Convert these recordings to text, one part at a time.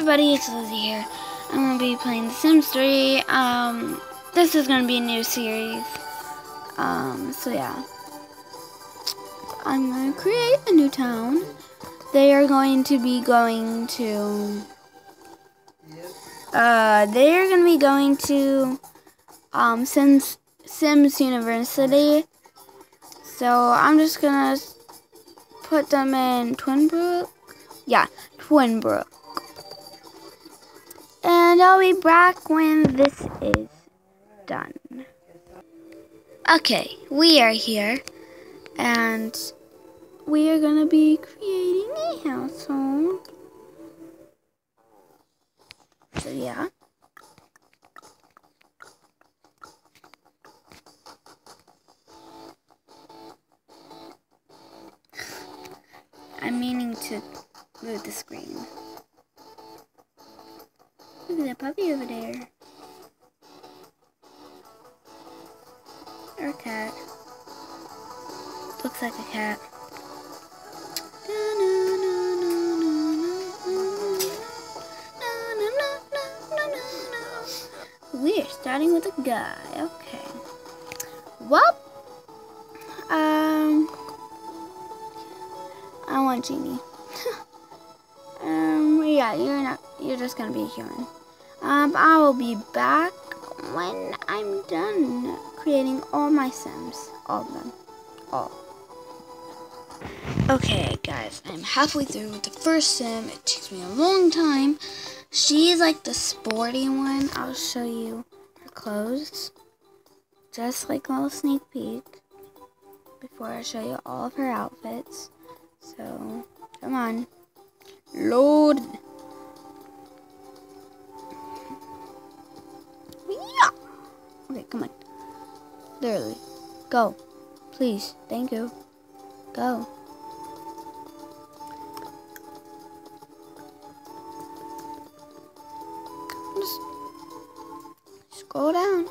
everybody, it's Lizzie here. I'm gonna be playing The Sims 3. Um, this is gonna be a new series. Um, so yeah. I'm gonna create a new town. They are going to be going to, uh, they are gonna be going to, um, Sims, Sims University. So I'm just gonna put them in Twinbrook. Yeah, Twinbrook. And I'll be back when this is done. Okay, we are here. And we are going to be creating a household. So yeah. I'm meaning to move the screen. At puppy over there. Or a cat. Looks like a cat. We're starting with a guy. Okay. Well, um, I want Genie. um, yeah, you're not. You're just gonna be a human. Um, I will be back when I'm done creating all my Sims. All of them. All. Okay, guys, I'm halfway through with the first Sim. It takes me a long time. She's like the sporty one. I'll show you her clothes. Just like a little sneak peek before I show you all of her outfits. So, come on. Load. Literally. Go. Please. Thank you. Go. Just scroll down.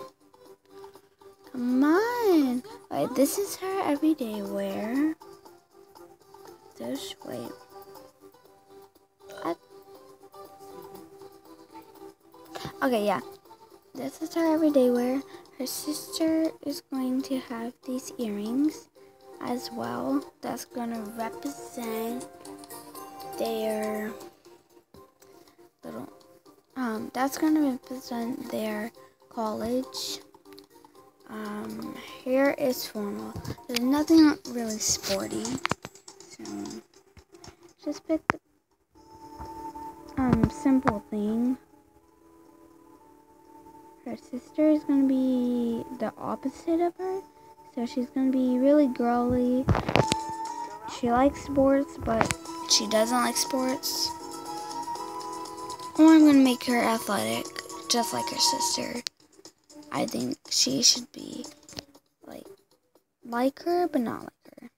Come on. Wait, this is her everyday wear. This, wait. Okay, yeah. This is her everyday wear. Her sister is going to have these earrings as well. That's going to represent their little, um, that's going to represent their college. Um, here is formal. There's nothing really sporty. So, just pick um, simple thing. Her sister is going to be the opposite of her. So she's going to be really girly. She likes sports, but she doesn't like sports. Or I'm going to make her athletic, just like her sister. I think she should be like like her, but not like her.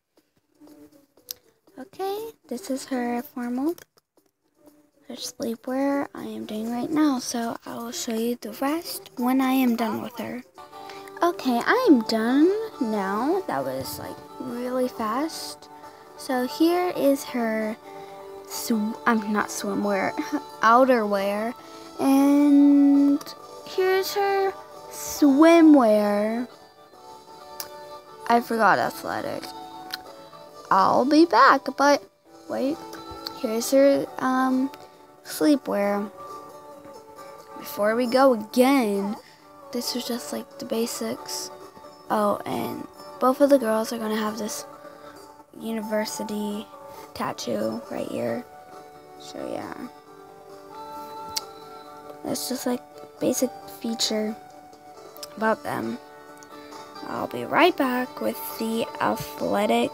Okay, this is her formal. Sleepwear I am doing right now, so I will show you the rest when I am done with her. Okay, I am done now. That was like really fast. So here is her, sw I'm not swimwear, outerwear, and here's her swimwear. I forgot athletic. I'll be back, but wait. Here's her um, sleepwear. Before we go again, this is just like the basics. Oh, and both of the girls are going to have this university tattoo right here. So yeah. That's just like basic feature about them. I'll be right back with the athletic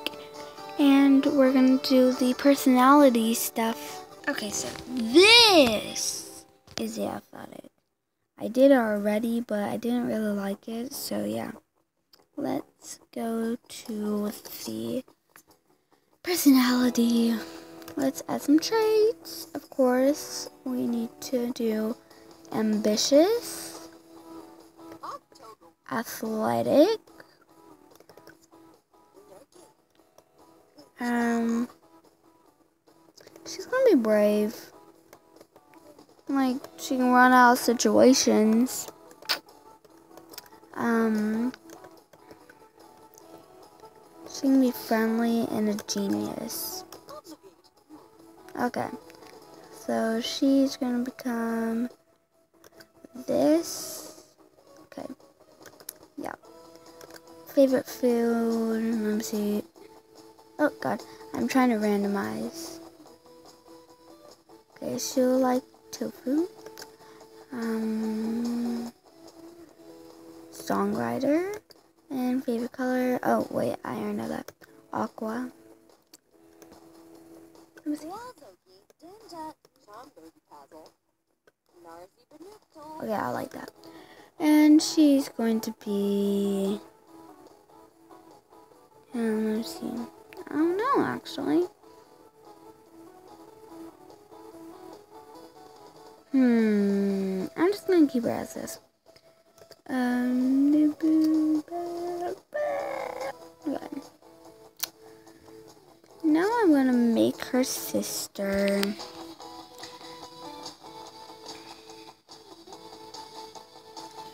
and we're gonna do the personality stuff. Okay, so this is the athletic. I did already, but I didn't really like it, so yeah. Let's go to the personality. Let's add some traits. Of course, we need to do ambitious, athletic, um, she's gonna be brave. like she can run out of situations. Um, she can be friendly and a genius. Okay, so she's gonna become this. Okay, yeah. Favorite food. Let me see. Oh God, I'm trying to randomize. Okay, she'll like tofu. Um, songwriter and favorite color. Oh wait, I already know that. Aqua. Okay, I like that. And she's going to be. Um, let's see. I don't know actually. Hmm. I'm just gonna keep her as this. Um. Now I'm gonna make her sister.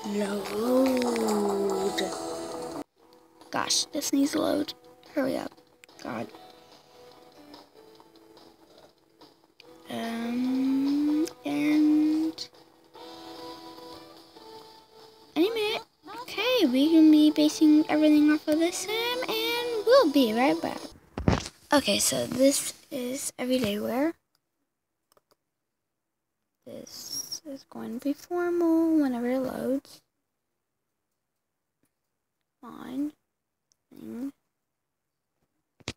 Load. Gosh, this needs to load. Hurry up. God. Um, Okay, we can be basing everything off of this sim, and we'll be right back. Okay, so this is everyday wear. This is going to be formal whenever it loads. Fine.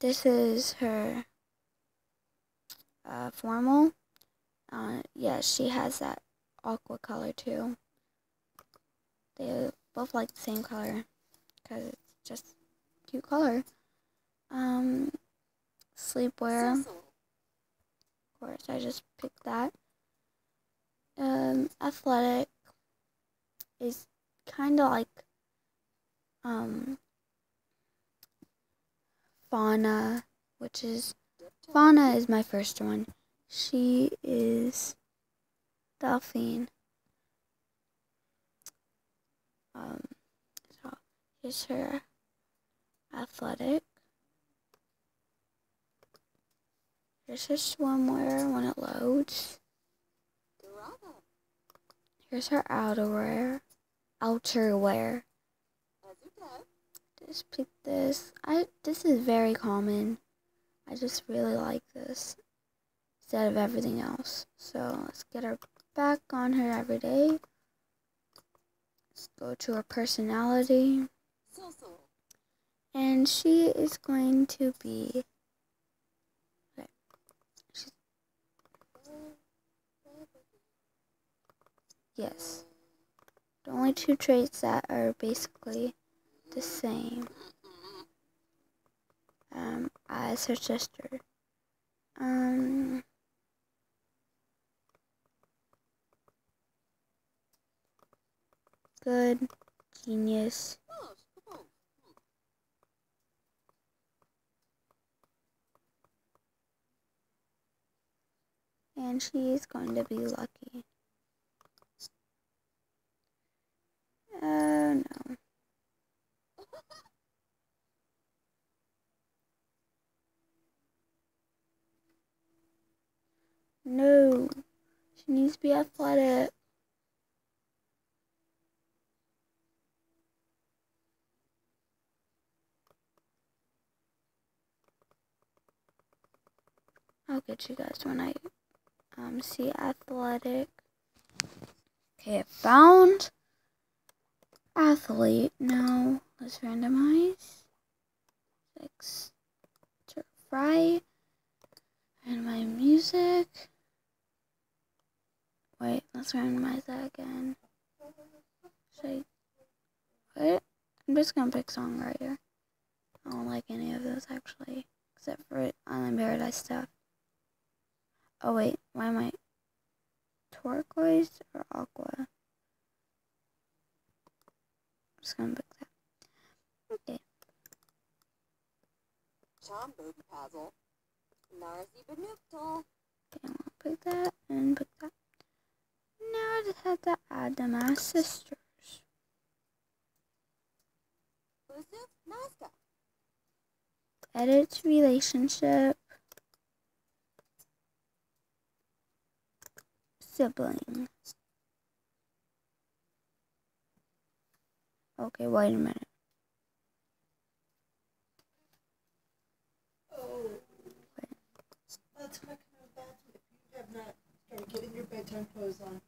This is her uh, formal. Uh, yeah, she has that aqua color too. They both like the same color because it's just cute color. Um, sleepwear. Of course, I just picked that. Um, athletic is kind of like um fauna, which is Fauna is my first one. She is Delphine. Um, so here's her athletic. Here's her swimwear when it loads. Here's her outerwear. Outerwear. Just pick this. I this is very common. I just really like this instead of everything else. So let's get her back on her every day. Let's go to her personality. And she is going to be. Yes. The only two traits that are basically the same um, as her sister. Um, good, genius. And she is going to be lucky. Oh no. No. She needs to be athletic. I'll get you guys when I um, see athletic. Okay, found athlete. Now let's randomize. Six fry. And my music. Wait, let's randomize that again. Should I, wait, I'm just gonna pick songwriter. I don't like any of those actually, except for Island Paradise stuff. Oh wait, why am I turquoise or aqua? I'm just gonna pick that. Okay. Okay, I'll pick that and pick that. had to add them as sisters. Edit relationship. Sibling. Okay, wait a minute. Oh. That's my kind you have not started getting your bedtime clothes on,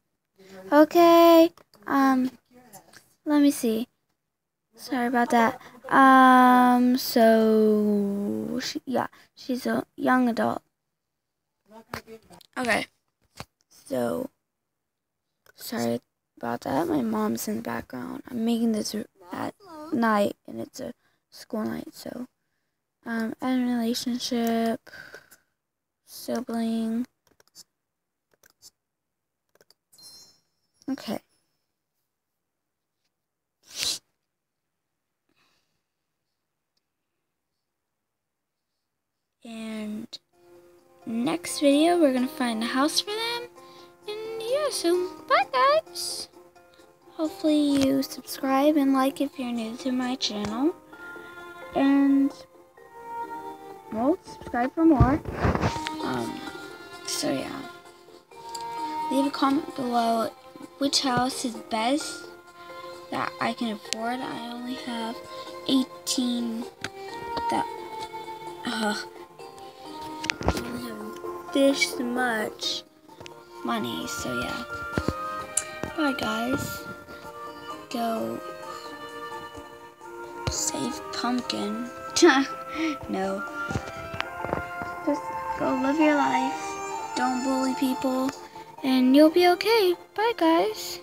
Okay, um, let me see. Sorry about that. Um, so, she, yeah, she's a young adult. Okay. So, sorry about that. My mom's in the background. I'm making this at night, and it's a school night. So, um, end relationship, sibling. Okay. And next video, we're gonna find a house for them. Yeah, so bye guys. Hopefully you subscribe and like if you're new to my channel. And well, subscribe for more. Um, so yeah. Leave a comment below which house is best that I can afford. I only have 18 that uh, I only have this much money, so yeah. Bye guys. Go save pumpkin. no. Just go live your life. Don't bully people. And you'll be okay. Bye guys.